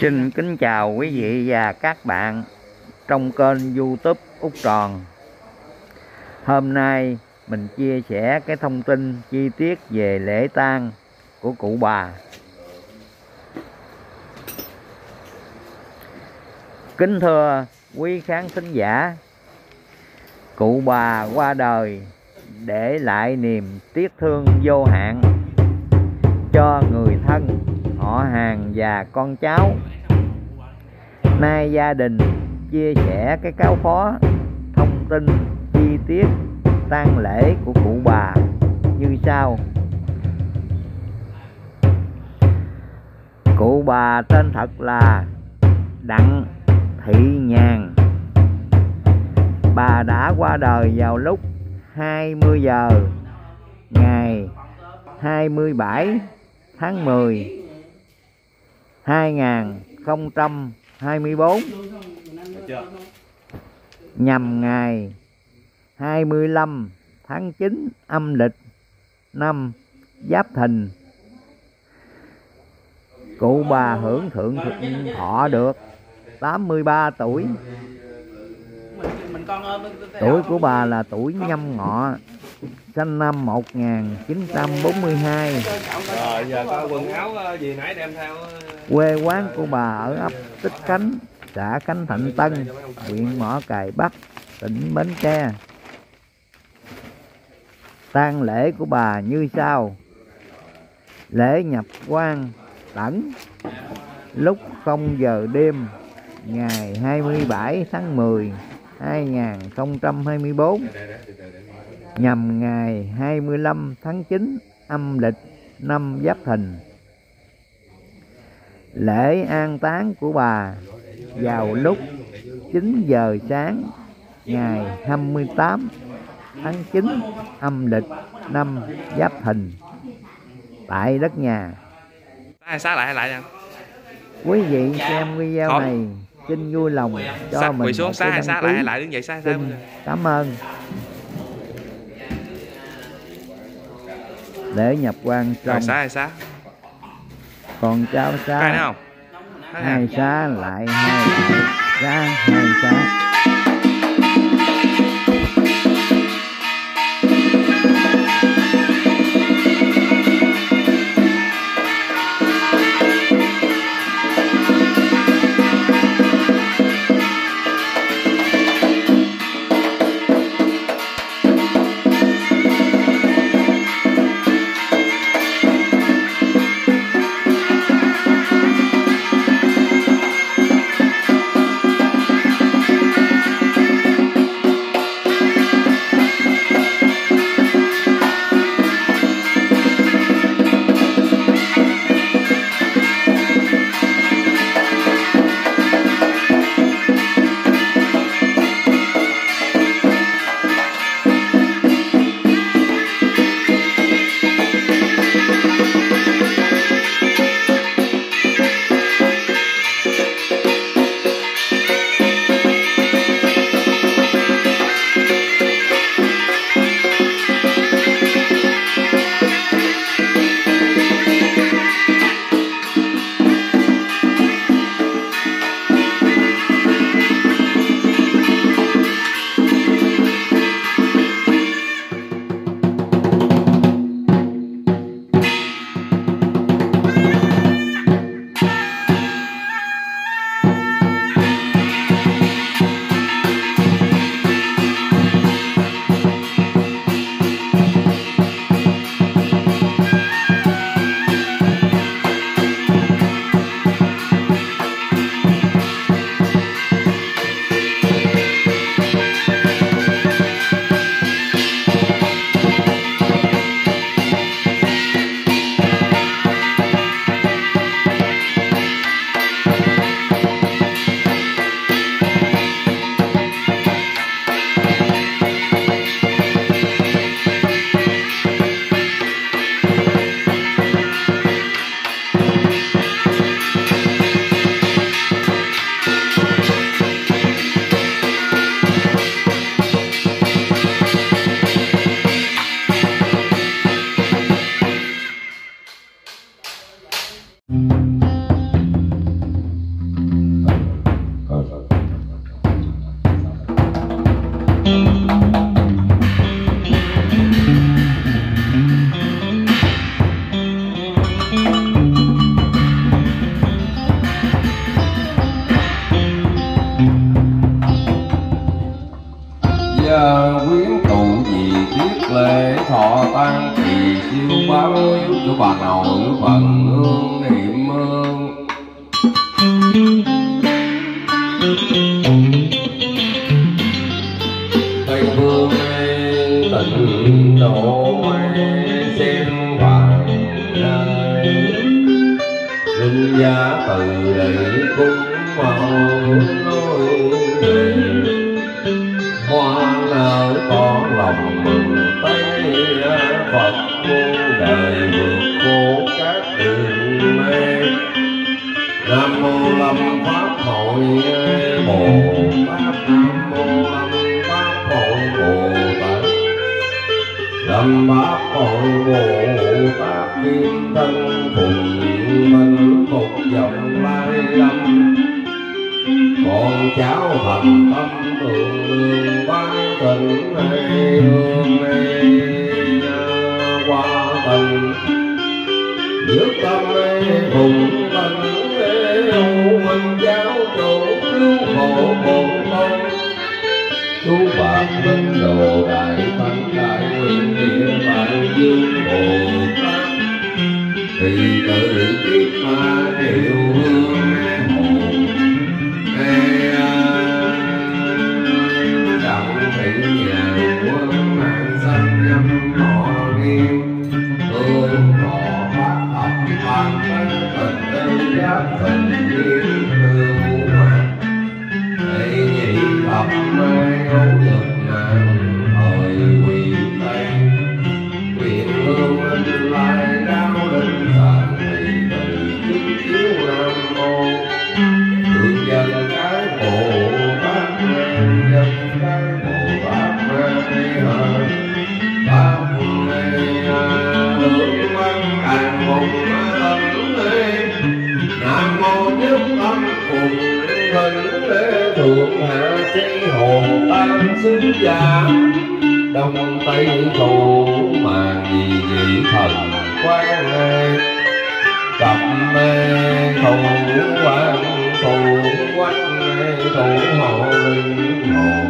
Xin kính chào quý vị và các bạn trong kênh youtube Úc Tròn. Hôm nay mình chia sẻ cái thông tin chi tiết về lễ tang của cụ bà. Kính thưa quý khán thính giả, Cụ bà qua đời để lại niềm tiếc thương vô hạn cho người thân hàng và con cháu. Nay gia đình chia sẻ cái cáo phó thông tin, chi tiết, tang lễ của cụ bà như sau. Cụ bà tên thật là đặng thị nhàn. Bà đã qua đời vào lúc 20 giờ ngày 27 tháng 10 2024 nhằm ngày 25 tháng 9 âm lịch năm Giáp Thìn cụ bà hưởng thượng thọ được 83 tuổi. Tuổi của bà là tuổi nhâm ngọ sinh năm 1942 Rồi giờ có quần áo ờ, gì nãy đem theo ờ, quê quán của bà ở ấp Tích Khánh xã Khánh Thạnh Tân huyện Mỏ Cày Bắc tỉnh Bến Tre. Tang lễ của bà như sau. Lễ nhập quan tẩn lúc 0 giờ đêm ngày 27 tháng 10 2024 nhằm ngày 25 tháng 9 âm lịch năm Giáp Thìn. Lễ an táng của bà vào lúc 9 giờ sáng ngày 28 tháng 9 âm lịch năm Giáp Thìn tại đất nhà. Ai xá lại hay lại nha. Quý vị xem video Không. này xin vui lòng cho Xá, mình quỳ xuống xá hay xá lại hay lại đứng dậy xá xá. Cảm ơn để nhập quan trong. xá hay xá. còn cháu xá. hai xá lại hai xá hai xá tây phương tịnh độ xem hoàng linh giá từ để cũng mau nam mô lâm pháp hội bồ tát lâm pháp hội bồ tát kim thân phùng minh phục dòng lai lâm con cháu thành tâm tượng lương ban tình hay hương hay qua tình nước tâm cùng tình yêu mình giáo chủ cứu khổ bổn tông chú bạc minh đồ đại thánh đại nguyện địa đại dương bồ tát. Thì tự biết ma điều hương hồn đặng thị nhà quân mạng xanh nhâm họ nghiêm. Thương họ phát học ban tân tình tư giáp tình Đông thu mà gì dị thần quan cặp mê thủ quan thủ quanh thu thủ hộ linh hồn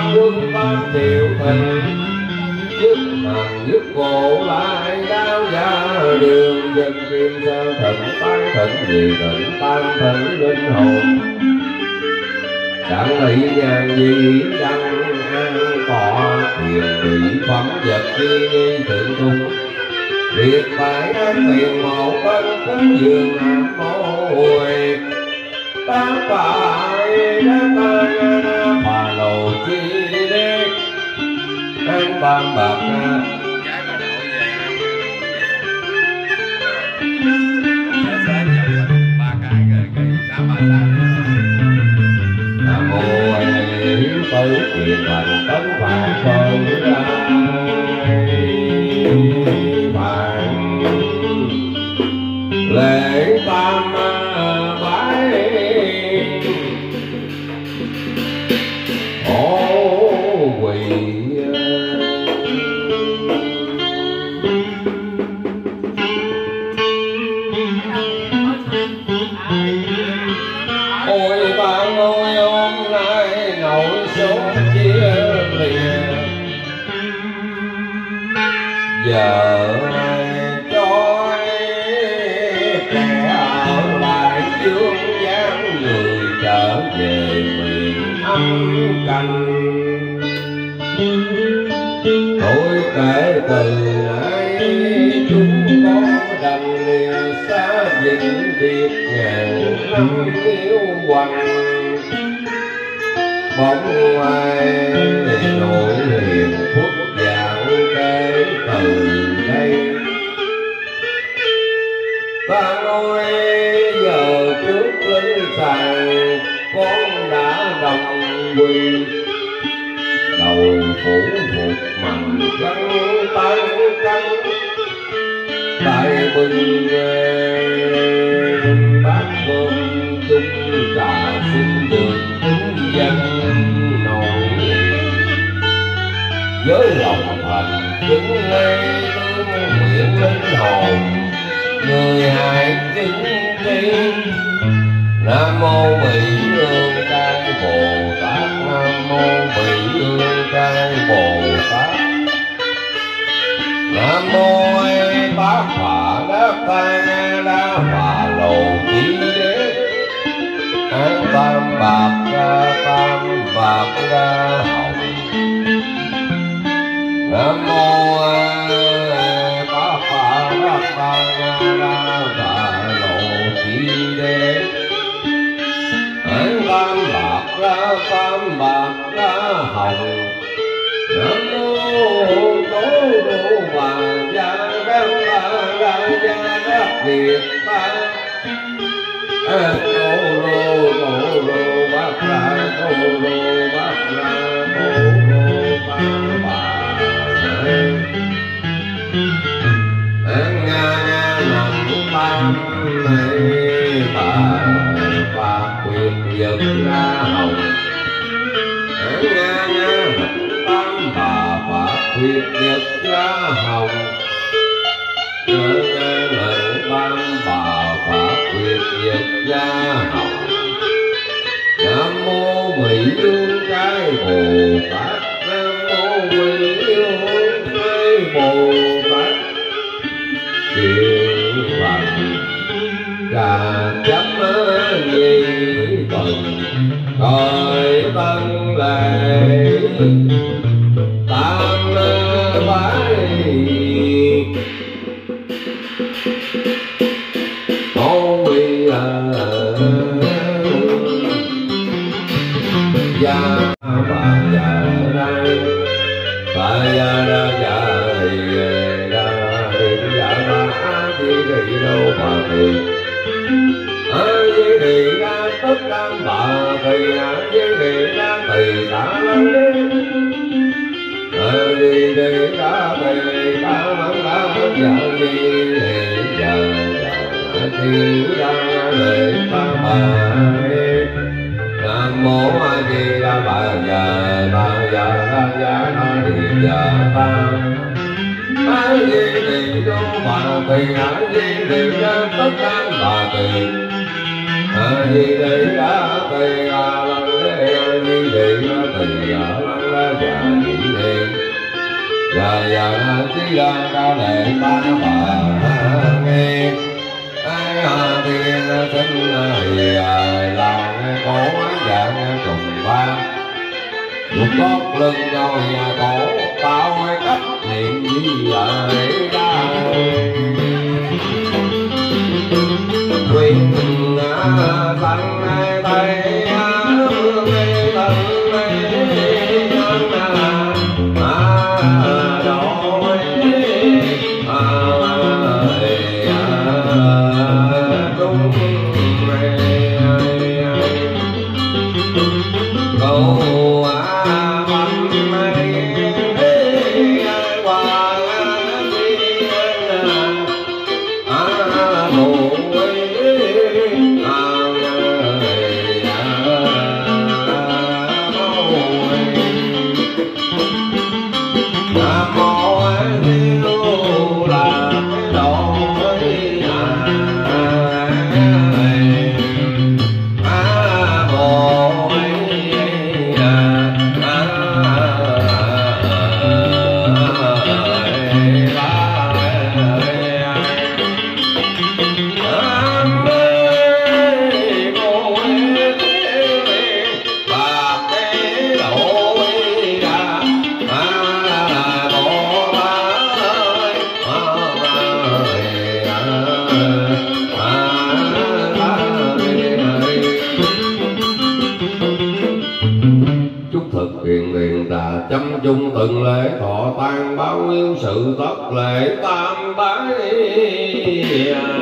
mộc quân ban triệu thịnh Dứt hàng dứt cổ lại đau ra đường, Dân kim sao thần tan thịnh vì thịnh tan thịnh linh hồn. Đặng lý nhàn di đăng an cỏ Thiền bị phẩm vật chi nghi thượng cung Việc phải an tiền một bên cúng dường nam mô huệ. Ta phải đã ta tam bạc na Nam mô hiếu tứ Quyền thành tấn phạt sơn cành âm canh tôi kể từ nay chúng con đành liền xa vĩnh biệt ngàn năm yêu quanh bóng ai nỗi hiền phút dạng kể từ đây ta nói giờ trước linh sàng con đã đồng quy. Đầu phủ phục mành trắng tay trắng tại bình bát cơm chung trà xin được chúng dân nổi. Với lòng thành kính ngay tương nguyện linh hồn, người hại chính tiên nam mô mỹ hương bạc ra tam, bạc ra hồng. Nam mô ba bát phà đắc ra ra phà lồ chi đế ấy tam bạc ra tam, bạc ra hồng. Nam mô tổ độ hoàng gia đắc ba ra gia đắc việt. Và nhật giật ra hồng. An nghe lời ban bà và quyền nhật ra hồng. Nam mô mỹ dương cái bồ tát. A di đi ra thì ta mang ra già di thì già già thì ra để ta bà nam mô a di đà bà già bà già ra già na di già ta a di đà đô bà tỳ a di đà ra tất cả bà tỳ. A di đà ra tỳ a lăng lê a di đà ra tỳ a lăng la già dạ di đà giờ giờ na di đà ca lệ ba bà nghe. Ai hà tiên sinh thì là cổ dạng trùng ba. Lục gót lưng ngồi nhà cổ Tao hay cách niệm gì vậy ra Quyền tăng tay chăm chung từng lễ thọ tan báo yêu sự tất lễ tam bái